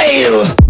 fail.